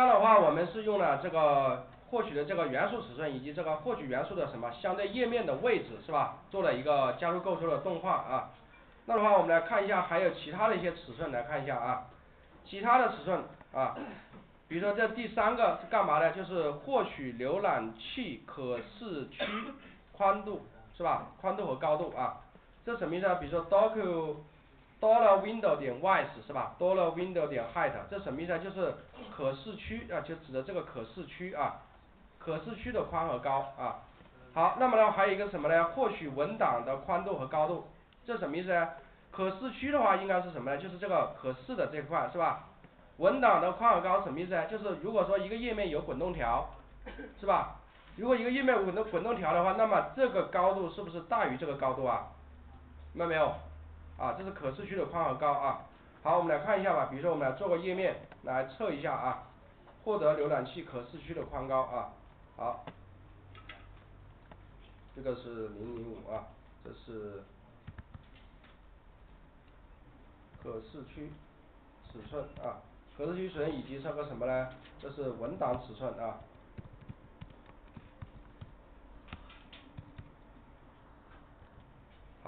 样的话我们是用了这个获取的这个元素尺寸以及这个获取元素的什么相对页面的位置是吧？做了一个加入构图的动画啊。那的话我们来看一下还有其他的一些尺寸来看一下啊。其他的尺寸啊比如说这第三个是干嘛的就是获取浏览器可视区宽度是吧？宽度和高度啊。这什么意思啊？比如说 docu dollar window 点 wise 是吧？dollar window 点 height 这什么意思啊？就是可视区啊就指的这个可视区啊可视区的宽和高啊。好那么呢还有一个什么呢？获取文档的宽度和高度这什么意思呢可视区的话应该是什么呢？就是这个可视的这块是吧？文档的宽和高什么意思呢就是如果说一个页面有滚动条是吧？如果一个页面有滚动滚动条的话那么这个高度是不是大于这个高度啊？明白没有啊这是可视区的宽和高啊。好我们来看一下吧比如说我们来做个页面来测一下啊获得浏览器可视区的宽高啊。好这个是零零五啊这是可视区尺寸啊可视区尺寸以及这个什么呢？这是文档尺寸啊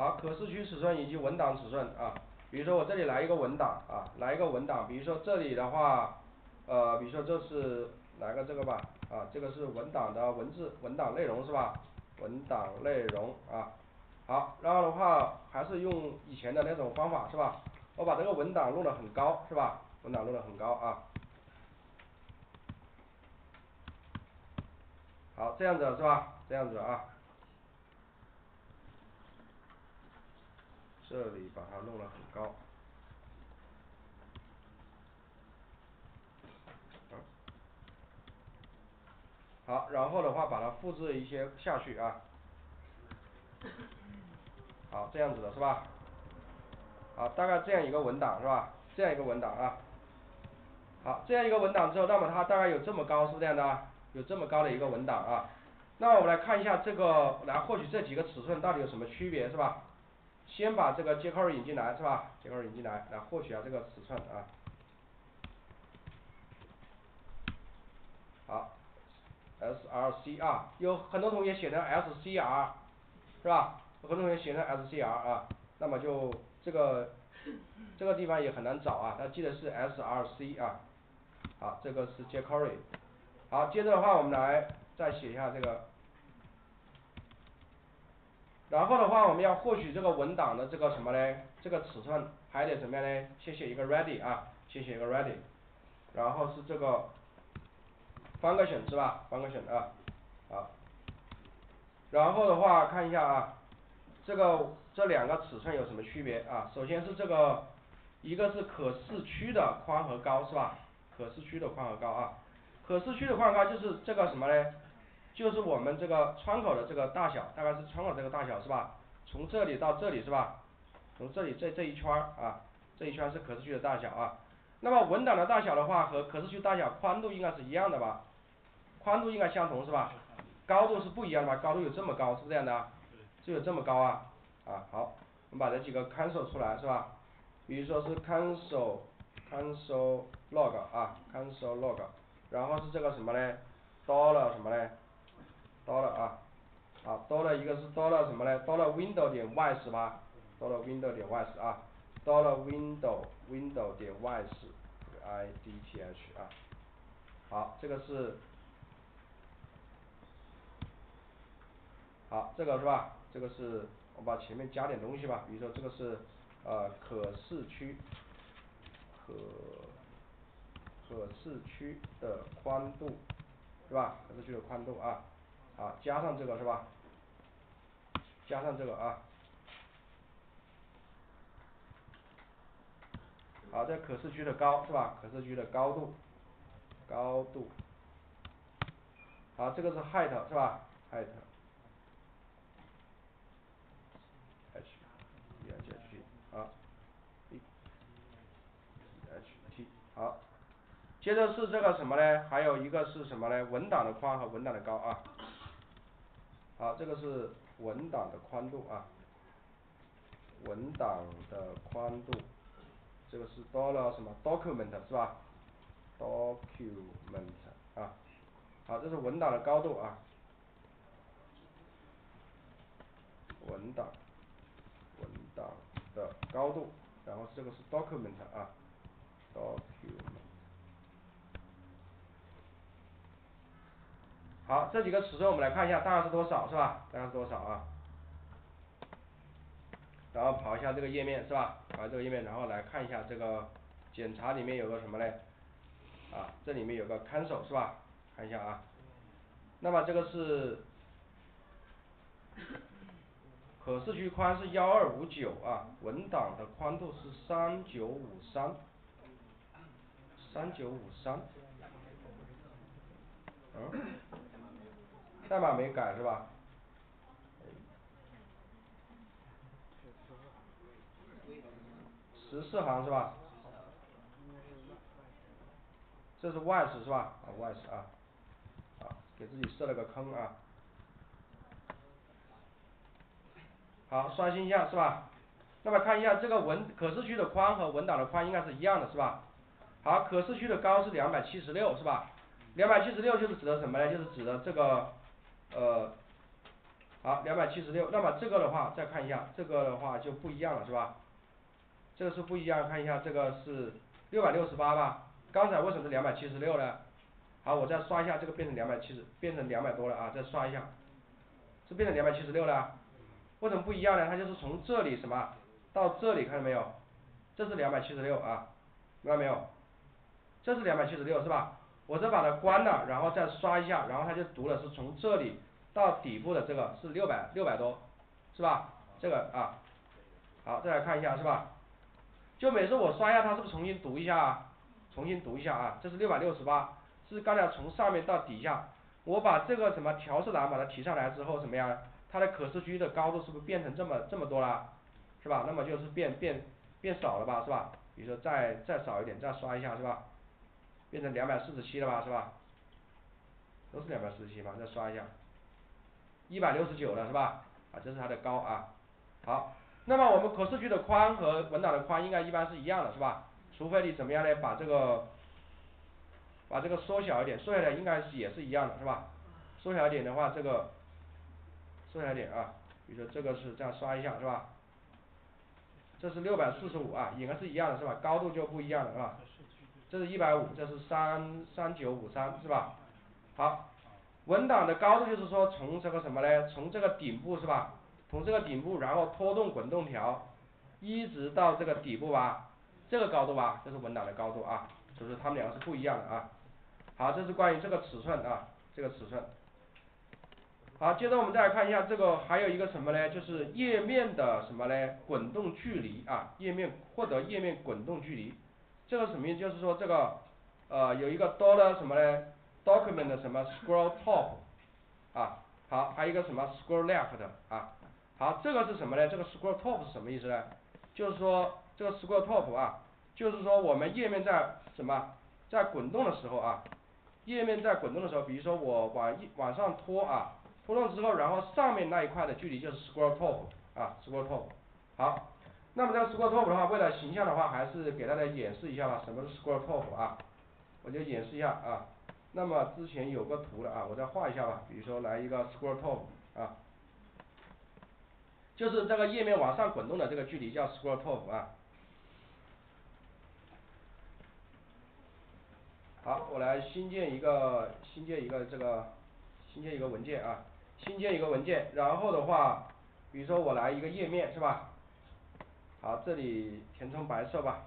好可视区尺寸以及文档尺寸啊比如说我这里来一个文档啊来一个文档比如说这里的话呃比如说这是来个这个吧啊这个是文档的文字文档内容是吧？文档内容啊好然后的话还是用以前的那种方法是吧？我把这个文档弄得很高是吧？文档弄得很高啊。好这样子是吧？这样子啊这里把它弄得很高。好然后的话把它复制一些下去啊。好这样子的是吧？好大概这样一个文档是吧？这样一个文档啊。好这样一个文档之后那么它大概有这么高是这样的有这么高的一个文档啊。那我们来看一下这个来获取这几个尺寸到底有什么区别是吧？先把这个接口儿引进来是吧？接口儿引进来来获取下这个尺寸啊。好 S R C 啊有很多同学写成 S C R 是吧？有很多同学写成 S C R 啊那么就这个这个地方也很难找啊要记得是 S R C 啊。好这个是 jQuery 好接着的话我们来再写一下这个然后的话我们要获取这个文档的这个什么嘞这个尺寸还得怎么样嘞先写一个 ready 啊先写一个 ready 然后是这个 function 是吧？function 啊好然后的话看一下啊这个这两个尺寸有什么区别？啊首先是这个一个是可视区的宽和高是吧？可视区的宽和高啊。可视区的宽和高就是这个什么嘞就是我们这个窗口的这个大小大概是窗口这个大小是吧？从这里到这里是吧？从这里这这一圈儿啊这一圈是可视区的大小啊。那么文档的大小的话和可视区大小宽度应该是一样的吧？宽度应该相同是吧？高度是不一样的吧？高度有这么高是不是这样的是有这么高啊？啊好我们把这几个参数出来是吧？比如说是 console console log 啊 console log 然后是这个什么嘞 dollar 什么嘞 dollar 啊好 dollar 一个是 dollar 什么嘞 dollar window 点 y 是吧 dollar window 点 y 啊 dollar window window 点 y I D T H 啊好这个是好这个是吧这个是我把前面加点东西吧比如说这个是呃可视区可可视区的宽度是吧可视区的宽度啊好加上这个是吧？加上这个啊。好这可视区的高是吧？可视区的高度高度。好这个是 height 是吧？height 好。H T 好。接着是这个什么嘞？还有一个是什么嘞？文档的宽和文档的高啊。好这个是文档的宽度啊文档的宽度这个是 dollar 什么 document 是吧 document 啊，好，这是文档的高度啊，文档，文档的高度，然后这个是 document 啊，document。好，这几个尺寸我们来看一下大概是多少是吧？大概是多少啊？然后跑一下这个页面是吧？跑这个页面，然后来看一下这个检查里面有个什么嘞？啊，这里面有个 cancel 是吧？看一下啊，那么这个是可视区宽是幺二五九啊，文档的宽度是三九五三，三九五三，嗯，代码没改是吧？十四行是吧？这是外置是吧？啊外置啊，啊给自己设了个坑啊。好，刷新一下是吧？那么看一下这个文可视区的宽和文档的宽应该是一样的是吧？好，可视区的高是两百七十六是吧？两百七十六就是指的什么呢？就是指的这个呃，好，两百七十六，那么这个的话再看一下，这个的话就不一样了是吧？这个是不一样，看一下这个是六百六十八吧，刚才为什么是两百七十六呢？好，我再刷一下这个变成两百七十，变成两百多了啊，再刷一下，是变成两百七十六了。为什么不一样呢？它就是从这里什么到这里看到没有？这是两百七十六啊，明白没有？这是两百七十六是吧？我再把它关了，然后再刷一下，然后它就读的是从这里到底部的这个是六百六百多，是吧？这个啊，好，再来看一下是吧？就每次我刷一下，它是不是重新读一下啊？重新读一下啊，这是六百六十八，是刚才从上面到底下，我把这个什么调试栏把它提上来之后怎么样？它的可视区的高度是不是变成这么这么多了，是吧？那么就是变变变少了吧，是吧？比如说再再少一点，再刷一下是吧？变成两百四十七了吧，是吧？都是两百四十七嘛，再刷一下，一百六十九了是吧？啊，这是它的高啊，好，那么我们可视区的宽和文档的宽应该一般是一样的是吧？除非你怎么样呢？把这个把这个缩小一点，缩小点应该是也是一样的是吧？缩小一点的话这个。缩小一点啊，比如说这个是这样刷一下是吧？这是六百四十五啊，应该是一样的是吧？高度就不一样了是吧？这是一百五，这是三三九五三是吧？好，文档的高度就是说从这个什么嘞？从这个顶部是吧？从这个顶部然后拖动滚动条，一直到这个底部吧，这个高度吧，这是文档的高度啊，就是它们两个是不一样的啊。好，这是关于这个尺寸啊，这个尺寸。好，接着我们再来看一下这个还有一个什么呢？就是页面的什么呢？滚动距离啊，页面获得页面滚动距离，这个什么意思？就是说这个呃有一个 dollar 什么呢？document 什么 scroll top 啊，好，还有一个什么 scroll left 啊，好，这个是什么呢？这个 scroll top 是什么意思呢？就是说这个 scroll top 啊，就是说我们页面在什么在滚动的时候啊，页面在滚动的时候，比如说我往一往上拖啊。拖动之后，然后上面那一块的距离就是 scroll top 啊，scroll top。好，那么这个 scroll top 的话，为了形象的话，还是给大家演示一下吧，什么是 scroll top 啊？我就演示一下啊。那么之前有个图的啊，我再画一下吧，比如说来一个 scroll top 啊，就是这个页面往上滚动的这个距离叫 scroll top 啊。好，我来新建一个，新建一个这个，新建一个文件啊。新建一个文件，然后的话，比如说我来一个页面是吧？好，这里填充白色吧，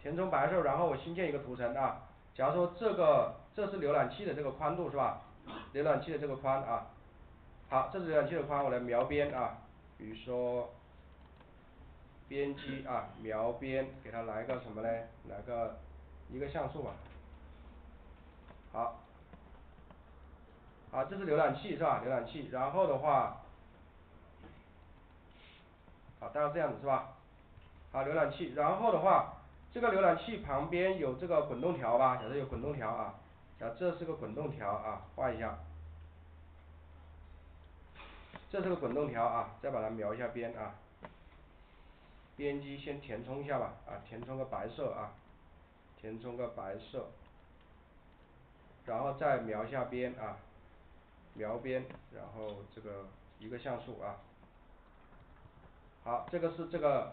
填充白色，然后我新建一个图层啊。假如说这个这是浏览器的这个宽度是吧？浏览器的这个宽啊，好，这是浏览器的宽，我来描边啊，比如说编辑啊，描边，给它来个什么嘞？来个一个像素吧，好。好，这是浏览器是吧？浏览器，然后的话，好，大概这样子是吧？好，浏览器，然后的话，这个浏览器旁边有这个滚动条吧？假设有滚动条啊，假这是个滚动条啊，画一下，这是个滚动条啊，再把它描一下边啊，编辑先填充一下吧，啊，填充个白色啊。填充个白色，然后再描一下边啊，描边，然后这个一个像素啊。好，这个是这个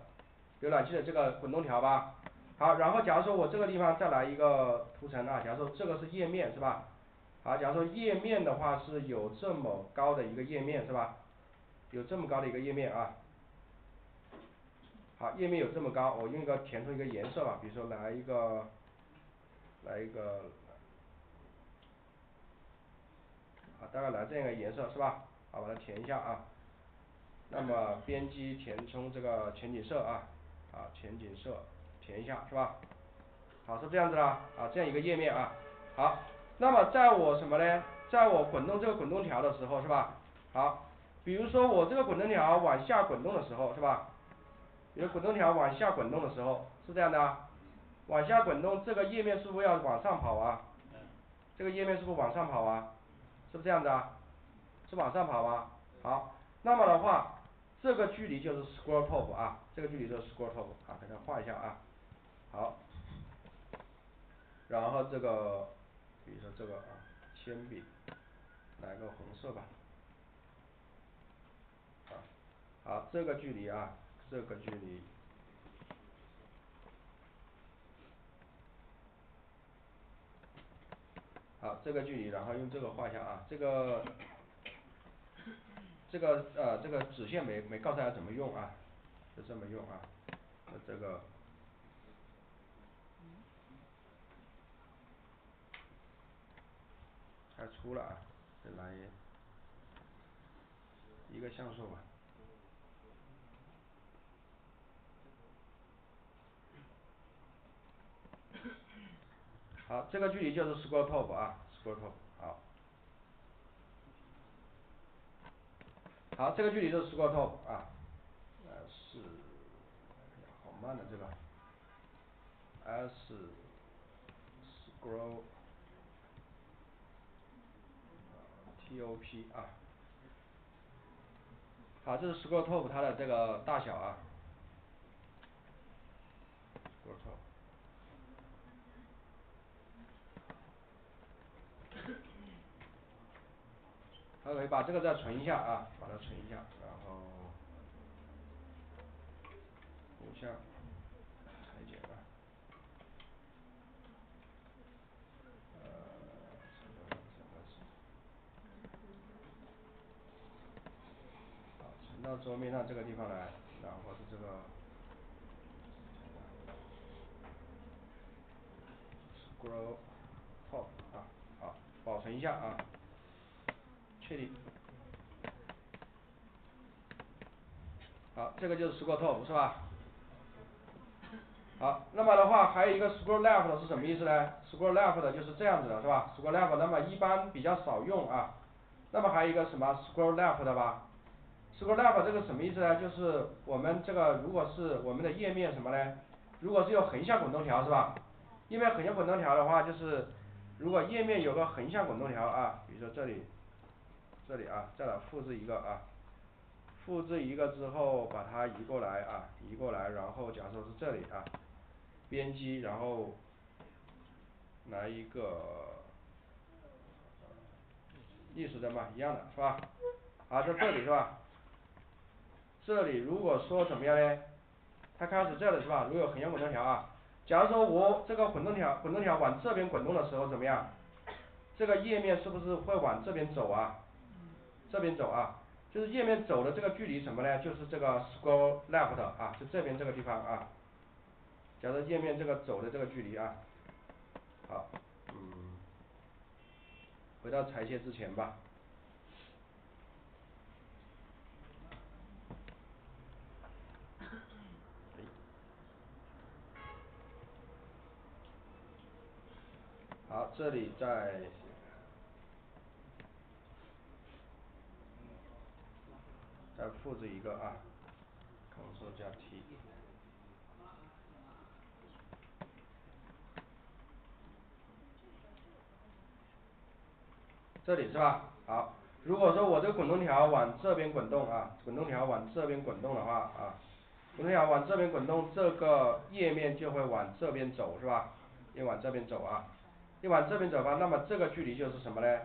浏览器的这个滚动条吧。好，然后假如说我这个地方再来一个图层啊，假如说这个是页面是吧？好，假如说页面的话是有这么高的一个页面是吧？有这么高的一个页面啊。好，页面有这么高，我用一个填充一个颜色吧，比如说来一个来一个好，大概来这样一个颜色是吧？好，把它填一下啊。那么编辑填充这个全景色啊，啊全景色填一下是吧？好，是这样子啊，啊这样一个页面啊。好，那么在我什么呢？在我滚动这个滚动条的时候是吧？好，比如说我这个滚动条往下滚动的时候是吧？比如滚动条往下滚动的时候是这样的啊，往下滚动这个页面是不是要往上跑啊？这个页面是不是往上跑啊？是不是这样子啊？是往上跑吗？好，那么的话这个距离就是 scroll top 啊，这个距离就是 scroll top 啊给它画一下啊。好，然后这个比如说这个啊铅笔来个红色吧。啊，好这个距离啊，这个距离好，这个距离然后用这个画一下啊，这个这个呃这个子线没没告诉大家怎么用啊，就这么用啊，这个太粗了啊，再来一个像素吧。好，这个距离就是 scroll top 啊 scroll top 好。这个距离就是 scroll top 啊，是好慢的这个，S scroll T O P 啊。好，这是 scroll top 它的这个大小啊。scroll top OK，，把这个再存一下啊，把它存一下，然后图像裁剪啊呃这个这个是好，存到桌面上这个地方来，然后是这个 scroll top 啊，好，保存一下啊。确定。好，这个就是 scroll top 是吧？好，那么的话还有一个 scroll left 是什么意思呢？scroll left 就是这样子的是吧？scroll left 那么一般比较少用啊。那么还有一个什么 scroll left 吧？scroll left 这个什么意思呢？就是我们这个如果是我们的页面什么呢？如果是有横向滚动条是吧？页面横向滚动条的话就是如果页面有个横向滚动条啊，比如说这里这里啊再来复制一个啊，复制一个之后把它移过来啊移过来，然后假设是这里啊编辑然后来一个历史的嘛一样的是吧？好在这里是吧？这里如果说怎么样呢？它开始这里是吧？如果有横向滚动条啊，假如说我这个滚动条滚动条往这边滚动的时候怎么样？这个页面是不是会往这边走啊？这边走啊，就是页面走的这个距离什么呢？就是这个 scroll left 啊就这边这个地方啊。假如页面这个走的这个距离啊。好，嗯回到裁切之前吧。好，这里再再复制一个啊，ctrl 加 T。这里是吧？好，如果说我这个滚动条往这边滚动啊，滚动条往这边滚动的话啊，滚动条往这边滚动，这个页面就会往这边走是吧？又往这边走啊，又往这边走吧，那么这个距离就是什么呢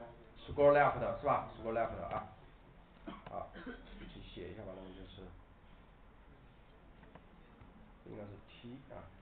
？square left 是吧？square left 啊，好，写一下吧，那么就是应该是 T 啊。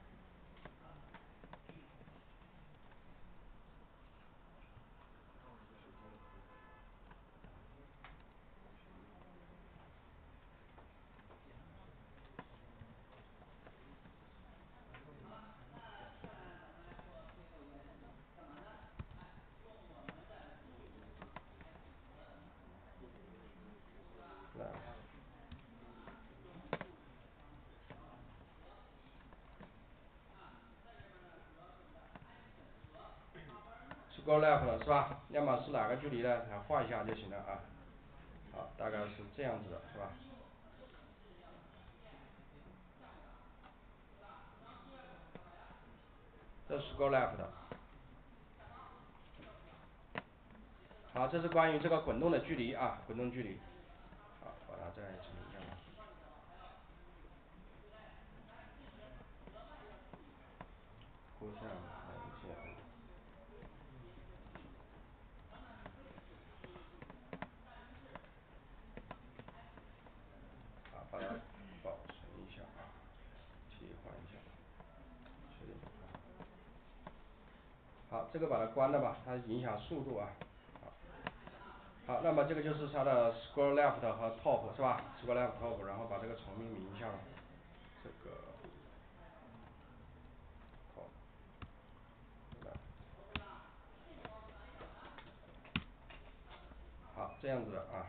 Go left 是吧？要么是哪个距离呢？来画一下就行了啊。好，大概是这样子的是吧？这是 Go left。好，这是关于这个滚动的距离啊，滚动距离。好，把它再整一下。勾下来一下。好，把它保存一下啊，切换一下。这个把它关了吧，它影响速度啊。好，那么这个就是它的 scroll left 和 top 是吧 scroll left top，然后把这个重命名一下。这个。好，这样子的啊。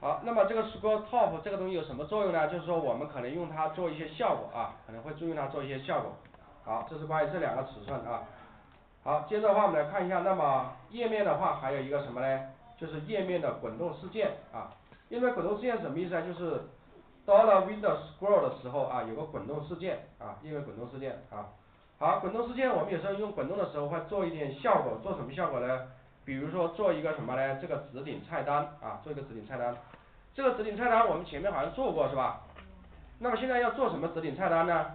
好，那么这个 scroll top 这个东西有什么作用呢？就是说我们可能用它做一些效果啊，可能会用它做一些效果。好，这是关于这两个尺寸啊。好，接着的话我们来看一下，那么页面的话还有一个什么呢？就是页面的滚动事件啊。页面滚动事件什么意思呢？就是到了 Windows Scroll 的时候啊，有个滚动事件啊，页面滚动事件啊。好，滚动事件我们有时候用滚动的时候会做一点效果，做什么效果呢？比如说做一个什么呢？这个指顶菜单啊，做一个指顶菜单。这个指顶菜单我们前面好像做过是吧？那么现在要做什么指顶菜单呢？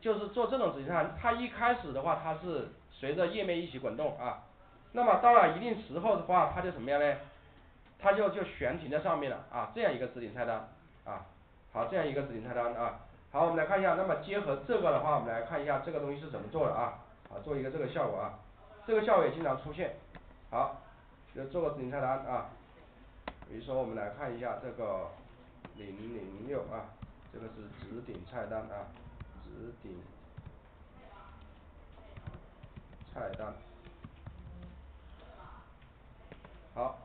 就是做这种指令菜单，它一开始的话它是随着页面一起滚动啊，那么到了一定时候的话，它就什么样呢？它就就悬停在上面了啊，这样一个指令菜单啊，好，这样一个指令菜单啊，好，我们来看一下，那么结合这个的话，我们来看一下这个东西是怎么做的啊，啊，做一个这个效果啊，这个效果也经常出现，好，就做个指令菜单啊，比如说我们来看一下这个零零六啊，这个是指顶菜单啊。指顶菜单，好，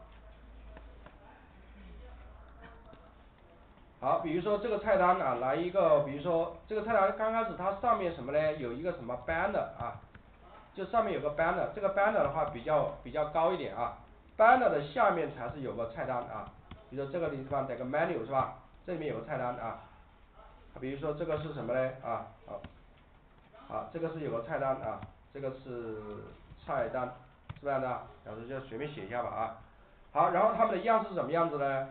好，比如说这个菜单啊，来一个，比如说这个菜单刚开始它上面什么呢？有一个什么 banner 啊，就上面有个 banner，这个 banner 的话比较比较高一点啊，banner 的下面才是有个菜单啊，比如说这个地方带个 menu 是吧？这里面有个菜单啊，比如说这个是什么呢？啊，好。好，这个是有个菜单啊，这个是菜单，是这样的，老师就随便写一下吧啊。好，然后它们的样式是什么样子呢？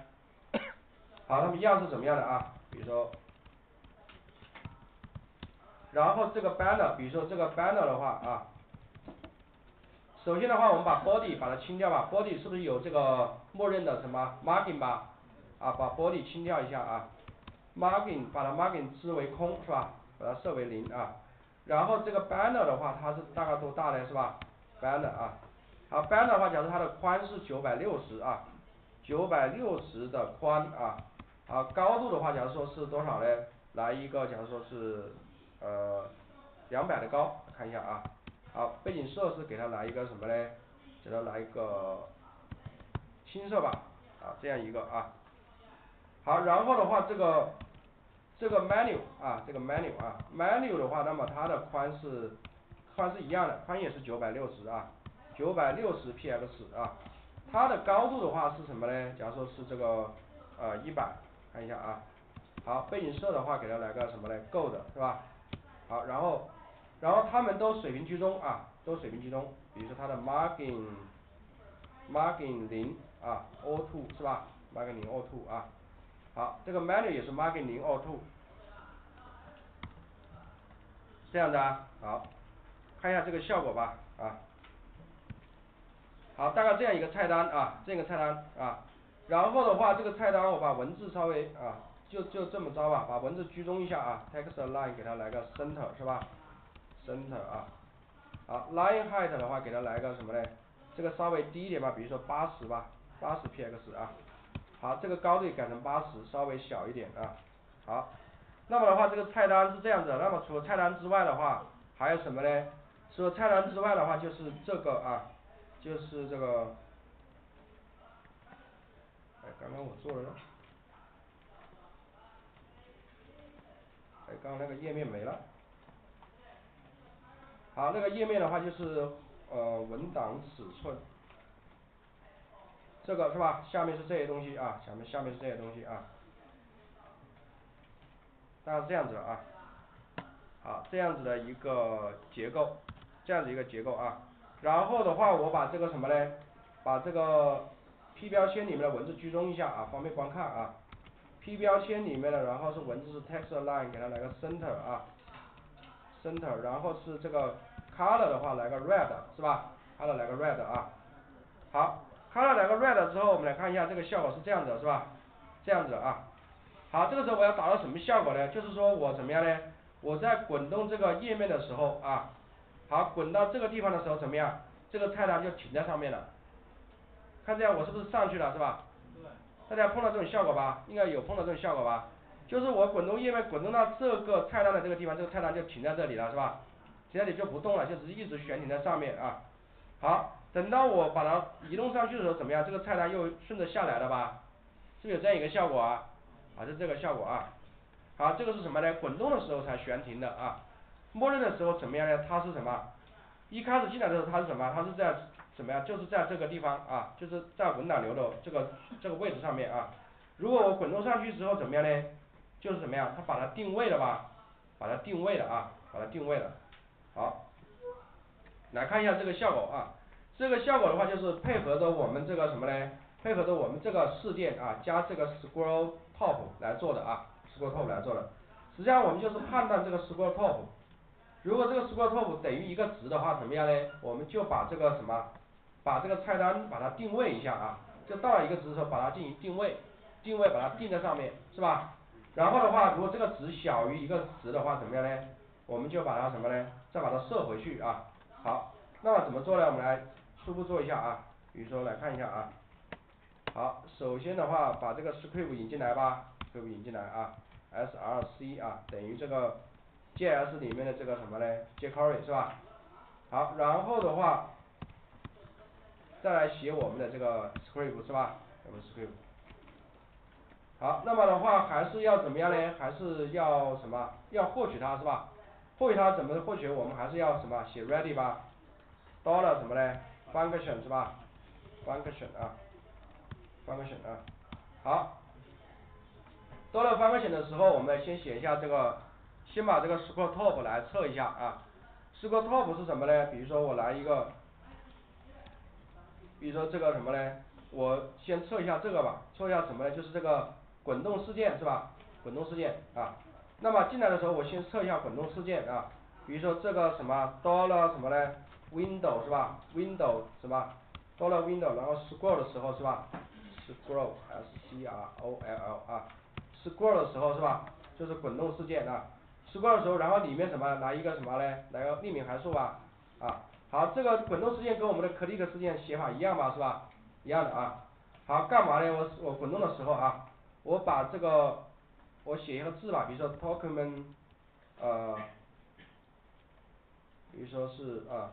好，它们样式怎么样的啊？比如说，然后这个 banner，比如说这个 banner 的话啊，首先的话我们把 body 把它清掉吧，body 是不是有这个默认的什么 margin 吧？啊，把 body 清掉一下啊，margin 把它 margin 置为空是吧？把它设为零啊。然后这个 banner 的话，它是大概多大呢？是吧？banner 啊，好 banner 的话，假如它的宽是九百六十啊，九百六十的宽啊，好高度的话，假如说是多少呢？来一个，假如说是呃两百的高，看一下啊，好背景色是给它来一个什么呢？给它来一个青色吧，啊这样一个啊，好然后的话这个。这个 menu 啊，这个 menu 啊，menu 的话，那么它的宽是宽是一样的，宽也是九百六十啊，九百六十 px 啊，它的高度的话是什么呢？假如说是这个呃一百，看一下啊，好背景色的话给它来个什么呢？gold 是吧？好，然后然后它们都水平居中啊，都水平居中，比如说它的 margin margin 零啊，all to 是吧？margin 零 all to 啊。好，这个 menu 也是 margin 零 all to。这样的啊，好，看一下这个效果吧，啊，好，大概这样一个菜单啊，这个菜单啊，然后的话这个菜单我把文字稍微啊，就就这么着吧，把文字居中一下啊，text align 给它来个 center 是吧？center 啊，好，line height 的话给它来个什么嘞？这个稍微低一点吧，比如说八十吧，八十 px 啊，好，这个高度改成八十，稍微小一点啊，好，那么的话这个菜单是这样子，那么除了菜单之外的话，还有什么嘞？除了菜单之外的话就是这个啊，就是这个，哎刚刚我做了，哎刚刚那个页面没了，好，那个页面的话就是呃文档尺寸。这个是吧？下面是这些东西啊，下面下面是这些东西啊，大概是这样子的啊，好，这样子的一个结构，这样子一个结构啊，然后的话我把这个什么嘞，把这个 P 标签里面的文字居中一下啊，方便观看啊，P 标签里面的然后是文字是 text align 给它来个 center 啊，center 然后是这个 color 的话来个 red 是吧？color 来个 red 啊，好。看了两个 red 之后，我们来看一下这个效果是这样子是吧？这样子啊，好，这个时候我要达到什么效果呢？就是说我怎么样呢？我在滚动这个页面的时候啊，好，滚到这个地方的时候怎么样？这个菜单就停在上面了，看这样我是不是上去了是吧？对。大家碰到这种效果吧？应该有碰到这种效果吧？就是我滚动页面滚动到这个菜单的这个地方，这个菜单就停在这里了是吧？停在这里就不动了，就只是一直悬停在上面啊，好。等到我把它移动上去的时候怎么样？这个菜单又顺着下来了吧？是不是有这样一个效果啊？啊，是这个效果啊。好，这个是什么呢？滚动的时候才悬停的啊。默认的时候怎么样呢？它是什么？一开始进来的时候它是什么？它是在怎么样？就是在这个地方啊，就是在文档流的这个这个位置上面啊。如果我滚动上去之后怎么样呢？就是怎么样？它把它定位了吧？把它定位了啊，把它定位了。好，来看一下这个效果啊。这个效果的话就是配合着我们这个什么嘞？配合着我们这个事件啊加这个 scroll top 来做的啊，scroll top 来做的。实际上我们就是判断这个 scroll top，如果这个 scroll top 等于一个值的话怎么样嘞？我们就把这个什么，把这个菜单把它定位一下啊，就到了一个值的时候把它进行定位，定位把它定在上面是吧？然后的话如果这个值小于一个值的话怎么样嘞？我们就把它什么嘞？再把它设回去啊。好，那么怎么做呢？我们来。初步做一下啊，比如说来看一下啊，好，首先的话把这个 script 引进来吧，script 引进来啊，src 啊等于这个 js 里面的这个什么嘞，jQuery 是吧？好，然后的话再来写我们的这个 script 是吧？我们 script，好，那么的话还是要怎么样嘞？还是要什么？要获取它是吧？获取它怎么获取？我们还是要什么？写 ready 吧，dollar 什么？function 是吧？function 啊，function 啊，好，到了 function 的时候，我们先写一下这个，先把这个 scroll top 来测一下啊，scroll top 是什么呢？比如说我来一个，比如说这个什么呢？我先测一下这个吧，测一下什么呢？就是这个滚动事件是吧？滚动事件啊，那么进来的时候我先测一下滚动事件啊，比如说这个什么到了什么呢？window 是吧？window 是吧？到了 window，然后 scroll 的时候是吧？scroll s c r o l l 啊，scroll 的时候是吧？就是滚动事件啊，scroll 的时候，然后里面什么来一个什么嘞？来个匿名函数吧，啊，好，这个滚动事件跟我们的 click 事件写法一样吧，是吧？一样的啊，好，干嘛呢？我我滚动的时候啊，我把这个我写一个字吧，比如说 document 呃，比如说是啊。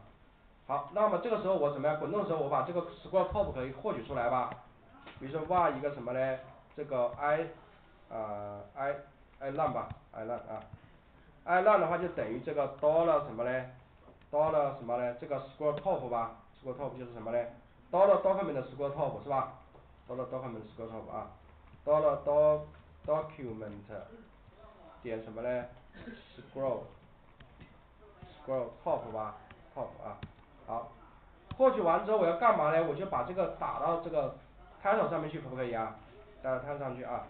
好，那么这个时候我怎么样滚动的时候，我把这个 scroll top 可以获取出来吧？比如说挖一个什么嘞？这个 i 啊 i i line 吧 i line 啊，i line 的话就等于这个 dollar 什么嘞？dollar 什么嘞？这个 scroll top 吧，scroll top 就是什么嘞？dollar document 的 scroll top 是吧？dollar document scroll top 啊，dollar do document 点什么嘞？scroll scroll top 吧，top 啊。好，获取完之后我要干嘛呢？我就把这个打到这个 title 上面去，可不可以啊？打到 title 上去啊。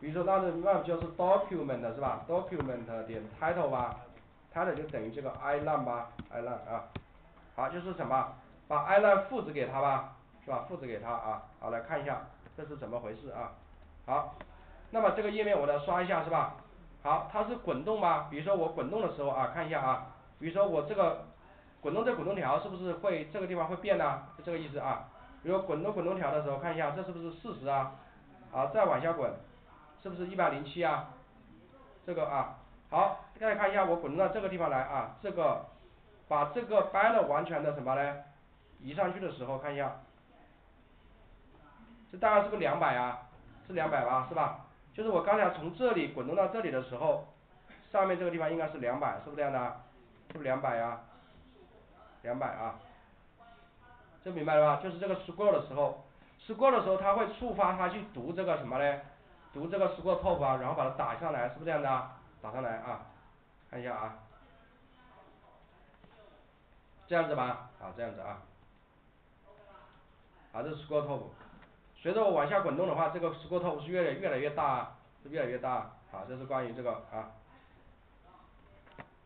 比如说当时那就是 document 是吧？document 点 title 吧 title 就等于这个 i num 吧，i num 啊，好，就是什么，把 i num 复制给他吧，是吧？复制给他啊，好来看一下这是怎么回事啊，好，那么这个页面我来刷一下是吧？好，它是滚动吗？比如说我滚动的时候啊，看一下啊，比如说我这个滚动这滚动条是不是会这个地方会变呢？就这个意思啊，比如滚动滚动条的时候看一下这是不是四十啊？好，再往下滚，是不是一百零七啊？这个啊，好，大家看一下我滚动到这个地方来啊，这个把这个 banner 完全的什么嘞？移上去的时候看一下，这大概是个两百啊？是两百吧，是吧？就是我刚才从这里滚动到这里的时候，上面这个地方应该是两百，是不是这样的？是不是两百呀？两百啊，这明白了吧？就是这个 scroll 的时候，scroll 的时候它会触发它去读这个什么嘞？读这个 scroll top 啊，然后把它打上来，是不是这样的？打上来啊，看一下啊，这样子吧，好这样子啊，啊这是 scroll top，随着我往下滚动的话，这个 scroll top 是越来越来越大，是越来越大，好，这是关于这个啊。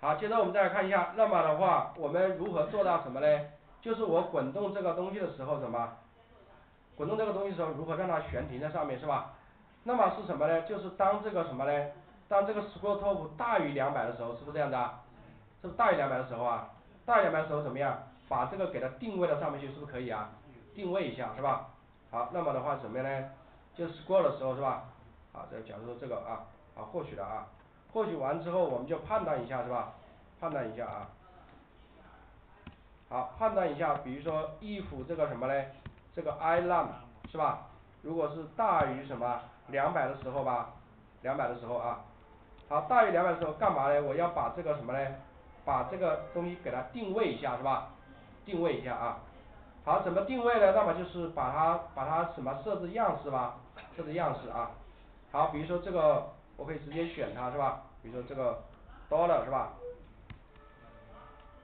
好，接着我们再来看一下，那么的话，我们如何做到什么嘞？就是我滚动这个东西的时候，什么？滚动这个东西的时候，如何让它悬停在上面，是吧？那么是什么呢？就是当这个什么嘞？当这个 scroll top 大于两百的时候，是不是这样的？是不是大于两百的时候啊？大于两百的时候怎么样？把这个给它定位到上面去，是不是可以啊？定位一下，是吧？好，那么的话怎么样呢？就 scroll 的时候，是吧？好，这假如说这个啊，好获取的啊。获取完之后，我们就判断一下是吧？判断一下啊。好，判断一下，比如说 if 这个什么嘞？这个 i num 是吧？如果是大于什么两百的时候吧，两百的时候啊。好，大于两百的时候干嘛嘞？我要把这个什么嘞？把这个东西给它定位一下是吧？定位一下啊。好，怎么定位呢？那么就是把它把它什么设置样式吧？设置样式啊。好，比如说这个。我可以直接选它是吧？比如说这个 dollar，是吧？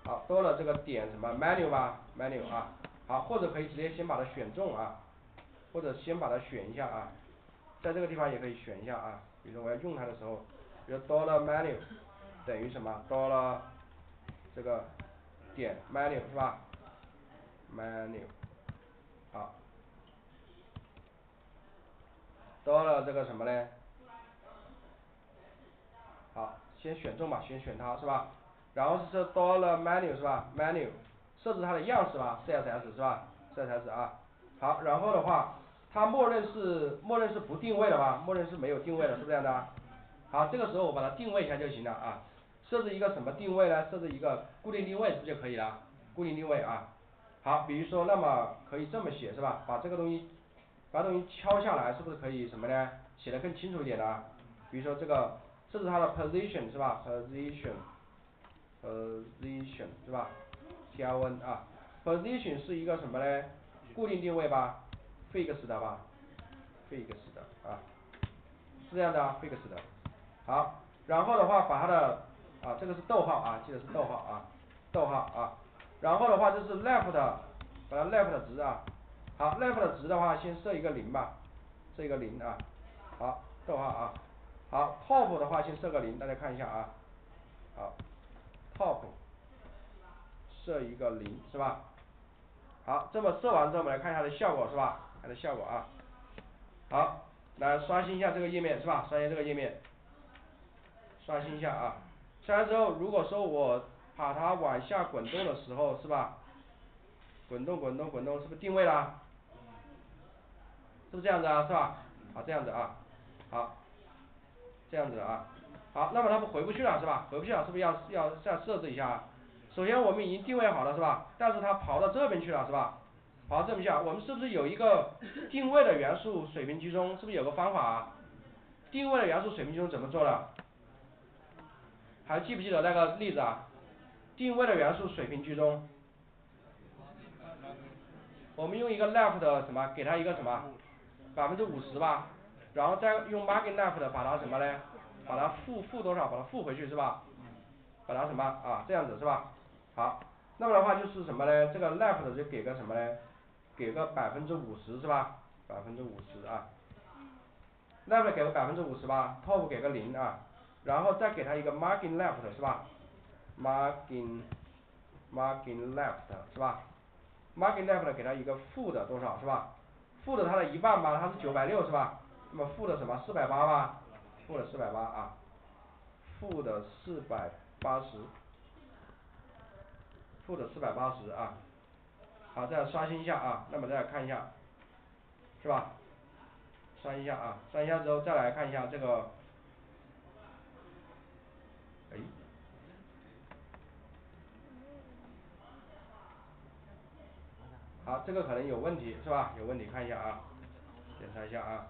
好，，dollar 这个点什么 menu 吧，menu 啊，好，或者可以直接先把它选中啊，或者先把它选一下啊，在这个地方也可以选一下啊，比如说我要用它的时候，比如 dollar menu 等于什么？dollar 这个点 menu 是吧？menu 好，多了这个什么嘞？好，先选中吧，先选它是吧？然后是 dollar menu 是吧？menu 设置它的样式吧，CSS 是吧？CSS 啊，好，然后的话，它默认是默认是不定位的吧？默认是没有定位的，是不是这样的？好，这个时候我把它定位一下就行了啊。设置一个什么定位呢？设置一个固定定位是不是就可以了？固定定位啊。好，比如说那么可以这么写是吧？把这个东西把东西敲下来，是不是可以什么呢？写的更清楚一点呢？比如说这个。这是它的 position 是吧？position，position 是吧？T R N 啊，position 是一个什么嘞？固定定位吧，fixed 的吧，fixed 的啊，是这样的啊，fixed 的。好，然后的话把它的啊这个是逗号啊，记得是逗号啊，逗号啊，然后的话就是 left，把它 left 值啊，好，left 值的话先设一个零吧，设一个零啊，好，逗号啊。好，top 的话先设个零，大家看一下啊，好，top 设一个零是吧？好，这么设完之后，我们来看一下它的效果是吧？它的效果啊，好，来刷新一下这个页面是吧？刷新这个页面，刷新一下啊，刷完之后，如果说我把它往下滚动的时候是吧？滚动滚动滚动，是不是定位了？是不是这样子啊？是吧？好，这样子啊，好。这样子啊，好，那么它不回不去了是吧？回不去了，是不是要要再设置一下？首先我们已经定位好了是吧？但是它跑到这边去了是吧？跑到这边去了，我们是不是有一个定位的元素水平居中？是不是有个方法？啊？定位的元素水平居中怎么做的？还记不记得那个例子啊？定位的元素水平居中，我们用一个 left 的什么，给它一个什么，百分之五十吧。然后再用 margin left 把它什么嘞？把它负负多少？把它负回去是吧？把它什么啊？这样子是吧？好，那么的话就是什么嘞？这个 left 就给个什么嘞？给个百分之五十是吧？百分之五十啊。left 给个百分之五十吧，top 给个零啊，然后再给它一个 margin left 是吧？margin margin left 是吧？margin left 给它一个负的多少是吧？负的它的一半吧它是九百六是吧？那么负的什么四百八吧？负的四百八啊，负的四百八十，负的四百八十啊，好再刷新一下啊，那么再来看一下，是吧？刷一下啊，刷一下之后再来看一下这个，诶好，这个可能有问题是吧？有问题看一下啊，检查一下啊，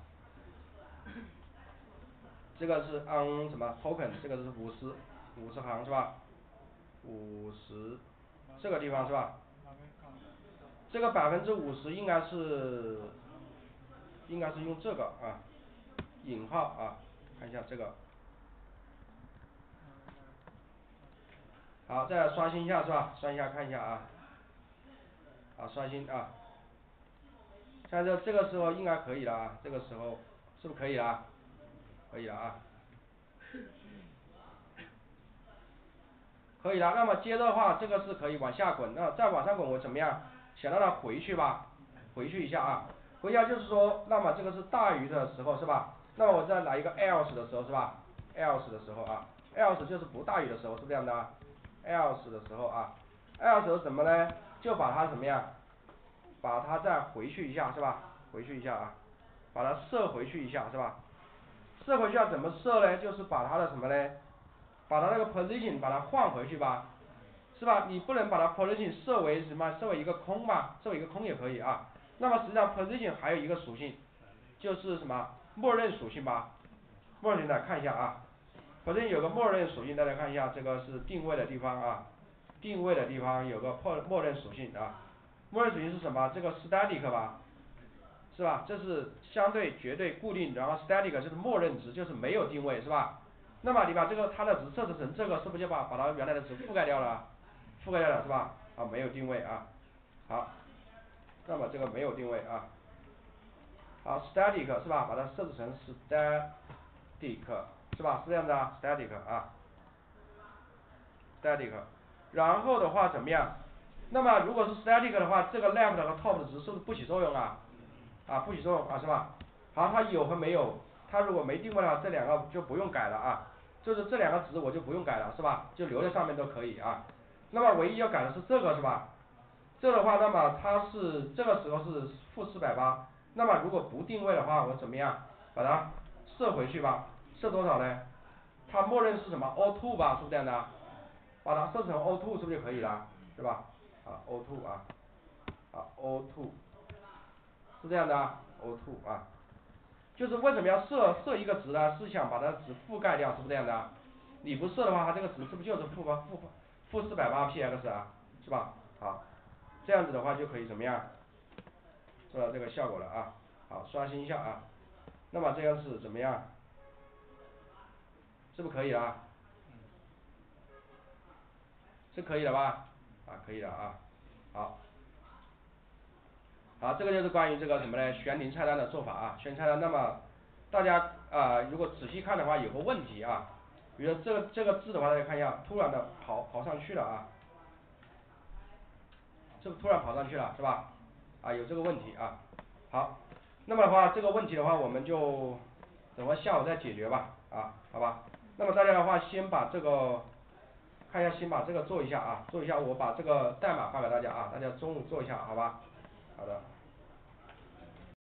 这个是按什么 token 这个是五十五十行是吧？五十这个地方是吧？这个百分之五十应该是应该是用这个啊引号啊看一下这个好，再刷新一下是吧？刷新一下看一下啊，好刷新啊像这这个时候应该可以了啊，这个时候是不是可以了？可以了啊可以了，那么接着的话这个是可以往下滚，那再往上滚我怎么样？想让它回去吧，回去一下啊，回去一下就是说那么这个是大于的时候是吧？那我再来一个 else 的时候是吧？else 的时候啊，else 就是不大于的时候是这样的啊，else 的时候啊，else 什么呢？就把它怎么样？把它再回去一下是吧？回去一下啊，把它设回去一下是吧？设回去要怎么设呢？就是把它的什么呢？把它那个 position 把它换回去吧，是吧？你不能把它 position 设为什么？设为一个空吧，设为一个空也可以啊，那么实际上 position 还有一个属性，就是什么？默认属性吧，默认的看一下啊反正有个默认属性大家看一下，这个是定位的地方啊，定位的地方有个破默认属性啊，默认属性是什么？这个 static 吧是吧？这是相对绝对固定，然后 static 就是默认值就是没有定位是吧？那么你把这个它的值设置成这个是不是就把把它原来的值覆盖掉了？覆盖掉了是吧？啊没有定位啊，好，那么这个没有定位啊，好 static 是吧？把它设置成 static 是吧？是这样的啊 static 啊 static 然后的话怎么样？那么如果是 static 的话，这个 left 和 top 的值是不是不起作用啊？啊不起作用啊是吧？好，它有和没有，它如果没定位的话，这两个就不用改了啊，就是这两个值我就不用改了是吧？就留在上面都可以啊，那么唯一要改的是这个是吧？这的话那么它是这个时候是负四百八，那么如果不定位的话我怎么样？把它设回去吧，设多少呢？它默认是什么 O two 吧是不是这样的？把它设成 O two 是不是就可以了？是吧？啊 O two 啊，啊 O two 是这样的啊 auto 啊就是为什么要设设一个值呢？是想把它值覆盖掉，是不是这样的？你不设的话，它这个值是不是就是负八负负四百八 P X 啊，是吧？好，这样子的话就可以怎么样？做到这个效果了啊，好刷新一下啊，那么这样是怎么样？是不是可以啊？是可以了吧？啊可以了啊，好好，这个就是关于这个什么呢？悬停菜单的做法啊，选菜单那么大家啊如果仔细看的话有个问题啊，比如说这个这个字的话大家看一下，突然的跑跑上去了啊，是不是突然跑上去了是吧？啊有这个问题啊，好，那么的话这个问题的话我们就等会下午再解决吧啊好吧？那么大家的话先把这个看一下先把这个做一下啊，做一下我把这个代码发给大家啊，大家中午做一下好吧？好的